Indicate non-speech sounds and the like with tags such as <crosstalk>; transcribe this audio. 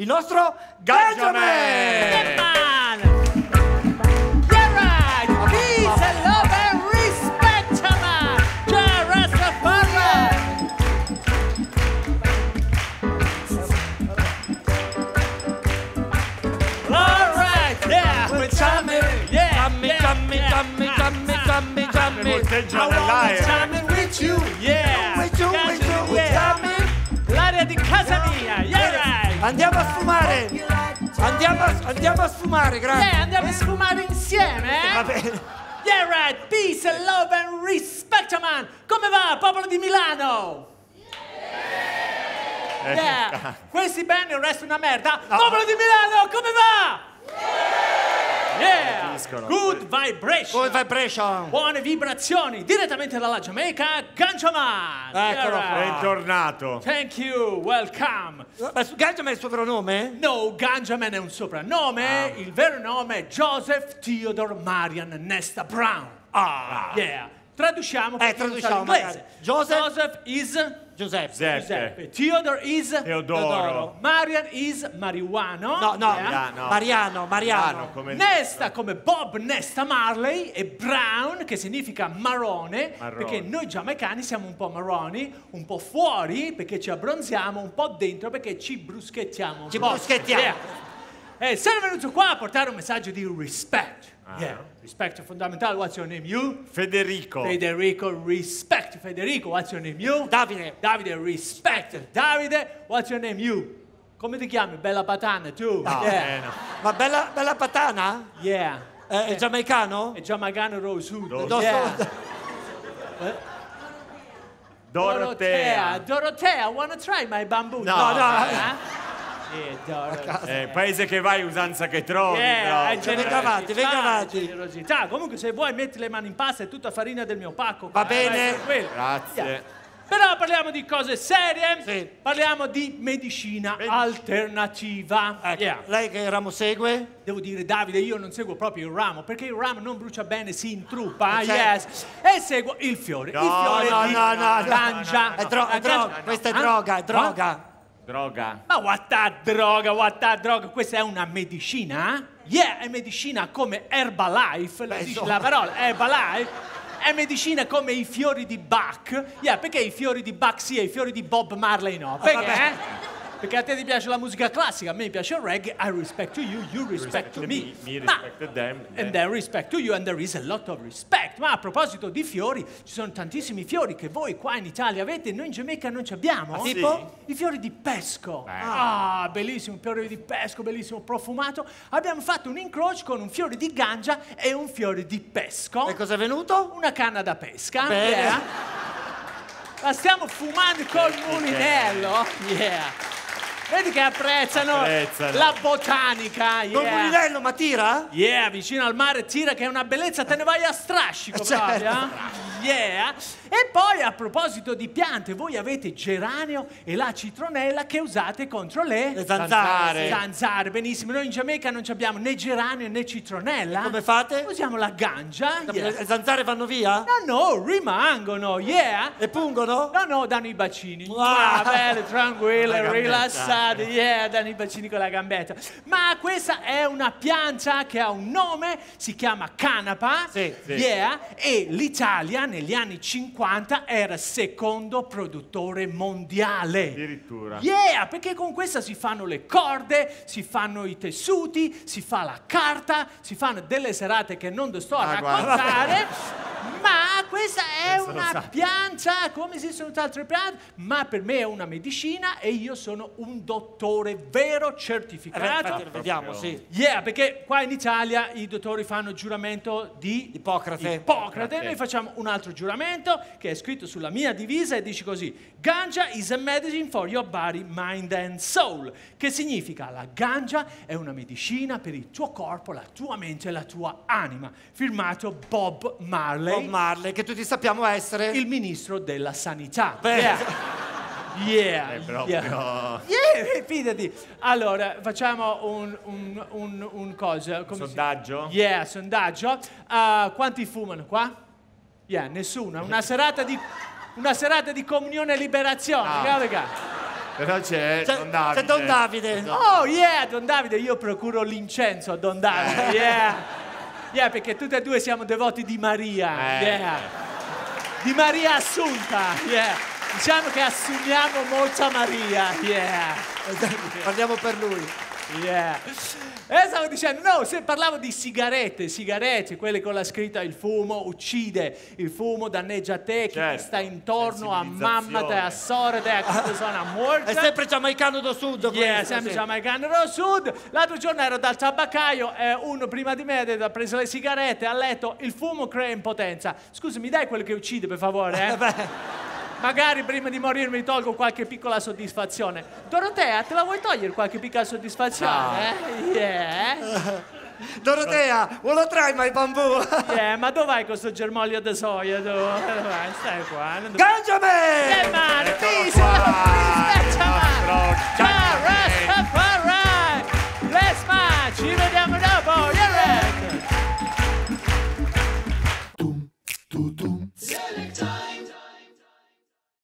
il nostro Gangiaman! Man! Yeah, right! Peace and love and respect, man! Ja Rastafari! All right, yeah! We're jamming, yeah! Jammy, yeah, jammy, yeah. jammy, jammy, jammy, jammy. Volteggia I wanna nell'aereo. jamming with you, yeah! With you, with you, with Yeah. jamming. L'area di casa mia, yeah, right! Andiamo a sfumare! Andiamo a, andiamo a sfumare, grazie! Yeah, andiamo a sfumare insieme, eh? Va bene. Yeah, right! Peace and love and respect, man! Come va, popolo di Milano? Yeah! Questi bene, il resto è una merda. Popolo di Milano, come va? Capiscono. Good vibration! Good vibration! Buone vibrazioni! Direttamente dalla Giamaica, Ganciaman! Eccolo qua. Bentornato. Thank you, welcome! Ma su Gangiaman è il suo vero nome? No, Ganjaman è un soprannome, il vero nome è Joseph Theodore Marian Nesta Brown. Ah, yeah. Traduciamo per Eh, traduciamo. Joseph- Joseph is Giuseppe. Giuseppe. Giuseppe. Theodore is Teodoro. Marian is marijuano. No, no, Yeah. Mariano. Mariano, Mariano. Mariano, come Nesta come Bob Nesta Marley e Brown che significa marrone, Marrone. perché noi giamaicani siamo un po' marroni, un po' fuori perché ci abbronziamo, un po' dentro perché ci bruschettiamo. Ci bruschettiamo. Yeah. E sono venuto qua a portare un messaggio di respect. Ah. Yeah. Respect è fondamentale. What's your name? You? Federico. Federico, respect. Federico, what's your name? You? Davide. Davide, respect. Davide, what's your name? You? Come ti chiami? Bella patana, tu? No, yeah. eh, no. Ma bella, bella patana? Yeah. Eh, è giamaicano? E Giamagano Rose Hood. Rose Hood. Yeah. Dorotea. Dorotea, wanna try my bamboo? No. No, no. <laughs> Eh? Eh, paese che vai, usanza che trovi. Yeah, però. venga avanti, venga avanti. Generosità. Comunque se vuoi metti le mani in pasta è tutta farina del mio pacco. Va Eh, vai bene. tranquillo. Grazie. Yeah. Però parliamo di cose serie. Sì. Parliamo di medicina alternativa. Ecco, Yeah. Lei che ramo segue? Devo dire, Davide, io non seguo proprio il ramo, perché il ramo non brucia bene, si intruppa, Certo. yes. E seguo il fiore. No, il fiore no, di no, no, no, ganja. È, dro- è droga, ganja- questa è Ah? droga, è droga. Droga. Ma what the droga, what the droga, questa è una medicina? Yeah, è medicina come Herbalife, la, Beh, dice la parola Herbalife. È medicina come i fiori di Bach. Yeah, perché i fiori di Bach sì e i fiori di Bob Marley no? Perché? vabbè. Perché a te ti piace la musica classica, a me piace il reggae, I respect to you, you respect to me. me, me Ma- respect them, and them. then respect to you and there is a lot of respect. Ma a proposito di fiori, ci sono tantissimi fiori che voi qua in Italia avete e noi in Giamaica non ci abbiamo. Ah, sì? Tipo? I fiori di pesco. Ah, bellissimo, un fiore di pesco, bellissimo, profumato. Abbiamo fatto un incrocio con un fiore di ganja e un fiore di pesco. E cosa è venuto? Una canna da pesca. Bene. yeah. La stiamo fumando col mulinello. Yeah. Vedi che apprezzano, Apprezzano. la botanica. Con yeah. mulinello, ma tira? Yeah, vicino al mare tira che è una bellezza, te ne vai a strascico Certo. proprio. Yeah. E poi a proposito di piante, voi avete geranio e la citronella che usate contro le Le zanzare. zanzare. Benissimo, noi in Giamaica non abbiamo né geranio né citronella. Come fate? Usiamo la ganja. yeah. Le zanzare vanno via? No, no, rimangono, yeah. E pungono? No, no, danno i bacini. Ah. Ah, belle, tranquille, rilassate, yeah, danno i bacini con la gambetta. Ma questa è una pianta che ha un nome, si chiama canapa, Sì, sì. yeah, e l'Italia negli anni 50 era secondo produttore mondiale. Addirittura. Yeah, perché con questa si fanno le corde, si fanno i tessuti, si fa la carta, si fanno delle serate che non sto a Ah, guarda. <laughs> Ma questa è lo una pianta, come esistono altre piante, ma per me è una medicina e io sono un dottore vero Eh, certificato. lo vediamo, sì. Yeah, perché qua in Italia i dottori fanno giuramento di Ippocrate. Ippocrate. Noi facciamo un altro giuramento che è scritto sulla mia divisa e dice così: Ganja is a medicine for your body, mind and soul. Che significa la ganja è una medicina per il tuo corpo, la tua mente e la tua anima. Firmato Bob Marley, Bob Marley, che tutti sappiamo essere... il ministro della sanità. Beh. Yeah. Yeah, È proprio- yeah. Yeah, fidati. Allora, facciamo un, un, un, un cosa. come si- Sondaggio? Yeah, sondaggio. Ah, quanti fumano qua? Yeah, nessuno. Una serata di, una serata di comunione e liberazione. Qua. Però c'è C'è, Don Davide. c'è Don Davide. Oh yeah, Don Davide, io procuro l'incenso a Don Davide. Yeah. Yeah, perché tutti e due siamo devoti di Maria. Eh. Yeah. Di Maria Assunta. Yeah. Diciamo che assumiamo molta Maria. Yeah. Parliamo per lui. Yeah. E stavo dicendo, no, se parlavo di sigarette, sigarette, quelle con la scritta il fumo uccide, il fumo danneggia te, chi ti Certo, sta intorno, a mamma te, a sensibilizzazione. sorte, a chi ti sono morta. È sempre giamaicano do sud. Yeah, questo, sempre sì. giamaicano dello sud. L'altro giorno ero dal tabaccaio e uno prima di me ha preso le sigarette, ha letto il fumo crea impotenza. Scusa, mi dai quello che uccide per favore? Eh? <laughs> Magari prima di morire mi tolgo qualche piccola soddisfazione. Dorotea, te la vuoi togliere qualche piccola soddisfazione? Eh? Yeah. <laughs> Dorotea, vuoi try my bambù? <laughs> Yeah, ma dov'hai questo germoglio di soia? Tu? Dove vai? Stai qua. non dove- Cangiami! Eh,